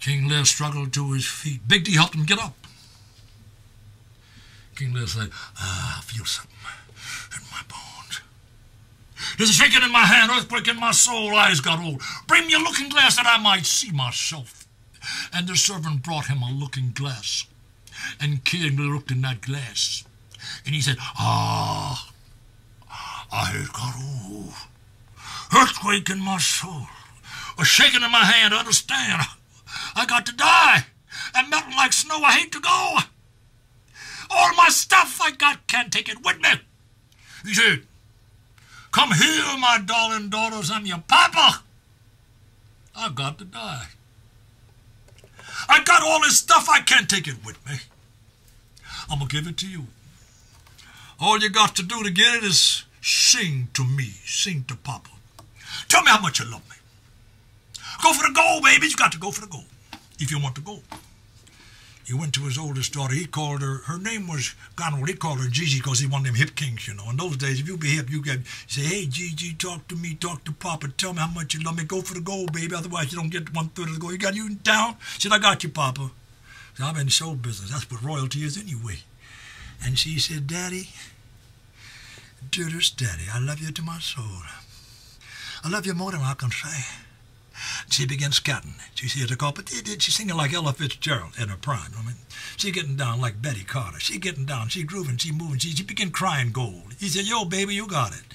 King Lear struggled to his feet. Big D helped him get up. King Lear said, ah, I feel something in my bones. There's a shaking in my hand, earthquake in my soul, eyes got old. Bring me a looking glass that I might see myself. And the servant brought him a looking glass. And King Lear looked in that glass. And he said, Ah, I got old. Earthquake in my soul. A shaking in my hand, understand. I got to die. And melting like snow, I hate to go. All my stuff I got can't take it with me. He said, Come here, my darling daughters, I'm your papa. I got to die. I got all this stuff, I can't take it with me. I'm going to give it to you. All you got to do to get it is sing to me, sing to Papa. Tell me how much you love me. Go for the gold, baby. You got to go for the gold if you want to go. He went to his oldest daughter. He called her, her name was Donald. He called her Gigi because he of them hip kings, you know. In those days, if you be hip, you get, say, hey, Gigi, talk to me, talk to Papa. Tell me how much you love me. Go for the gold, baby. Otherwise, you don't get one third of the gold. You got you down? She said, I got you, Papa. So I'm in show business. That's what royalty is anyway. And she said, Daddy, dearest Daddy, I love you to my soul. I love you more than I can say. She began scatting. She said the carpet. She's singing like Ella Fitzgerald in her prime. I mean, she getting down like Betty Carter. She getting down. She grooving. She moving. She, she began crying gold. He said, "Yo, baby, you got it.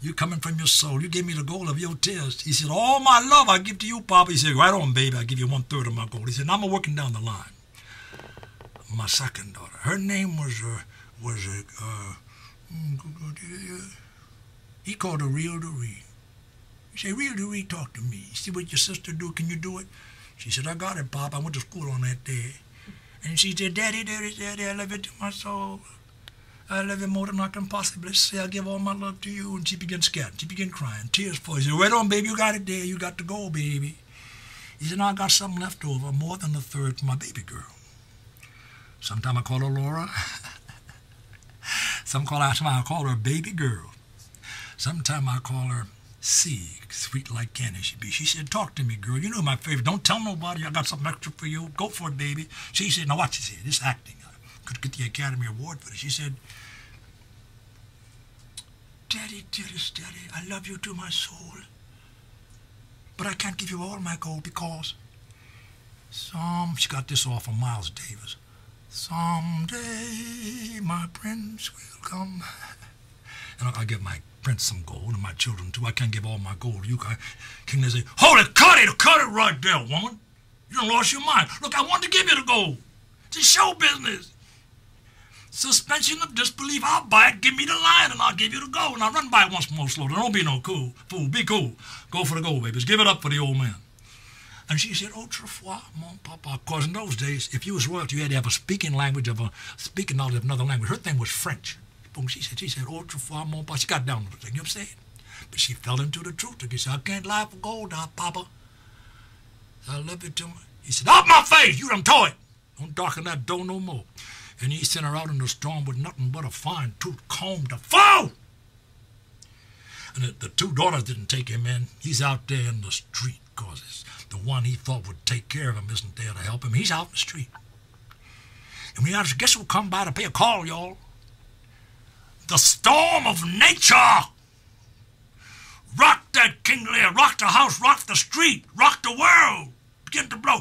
You coming from your soul. You gave me the gold of your tears." He said, "All my love I give to you, Papa." He said, "Right on, baby. I give you one third of my gold." He said, "I'm working down the line." My second daughter. Her name was uh, was uh, uh, he called her Real to Real. He said, Real to Real, talk to me. See what your sister do? Can you do it? She said, I got it, Pop. I went to school on that day. And she said, Daddy, Daddy, Daddy, I love you to my soul. I love you more than I can possibly say. I give all my love to you. And she began scatting. She began crying. Tears for He said, Right on, baby. You got it there. You got to go, baby. He said, no, I got something left over, more than a third for my baby girl. Sometime I call her Laura. Some call her, I call her baby girl. Sometime I call her C, sweet like candy she be. She said, talk to me, girl. You know my favorite. Don't tell nobody I got something extra for you. Go for it, baby. She said, now watch this here. This acting. I could get the Academy Award for this. She said, Daddy, dearest daddy, I love you to my soul. But I can't give you all my gold because some, she got this off of Miles Davis. Someday my prince will come. And I'll give my prince some gold and my children too. I can't give all my gold to you. King they say, hold it, cut it, cut it right there, woman. You done lost your mind. Look, I wanted to give you the gold. It's a show business. Suspension of disbelief. I'll buy it. Give me the line and I'll give you the gold. And I'll run by it once more slow. Don't be no cool fool. Be cool. Go for the gold, babies. Give it up for the old man. And she said, autrefois, mon papa. Because in those days, if you was royalty, you had to have a speaking language of a speaking knowledge of another language. Her thing was French. She said, she said, autrefois, mon papa. She got down to the thing, you know what I'm saying? But she fell into the truth. She said, I can't lie for gold now, papa. I love you too much. He said, off my face, you done tore it. Don't darken that door no more. And he sent her out in the storm with nothing but a fine tooth comb to fall. And the, the two daughters didn't take him in. He's out there in the street because the one he thought would take care of him isn't there to help him. He's out in the street. And we guess who'll come by to pay a call, y'all? The storm of nature! Rock that King Lear, rock the house, rock the street, rock the world. Begin to blow.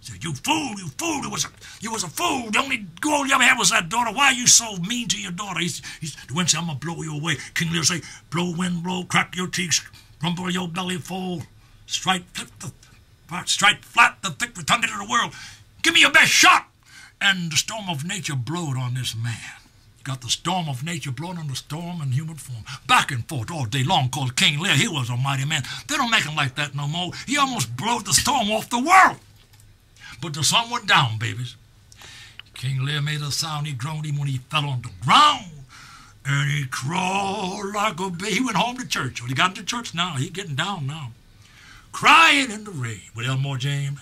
Said, you fool, you fool, you was a you was a fool. The only goal you ever had was that daughter. Why are you so mean to your daughter? He's, he's the wind say, I'm gonna blow you away. King Lear say, blow, wind, blow, crack your cheeks, rumble your belly full, strike, flip the, strike flat the thick thunder of the world. Give me your best shot. And the storm of nature blowed on this man. Got the storm of nature blowing on the storm in human form. Back and forth all day long called King Lear. He was a mighty man. They don't make him like that no more. He almost blew the storm off the world. But the sun went down, babies. King Lear made a sound. He groaned him when he fell on the ground. And he crawled like a baby. He went home to church. Well, he got into church now. He getting down now. Crying in the rain with Elmore James.